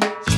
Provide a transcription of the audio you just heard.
Yeah.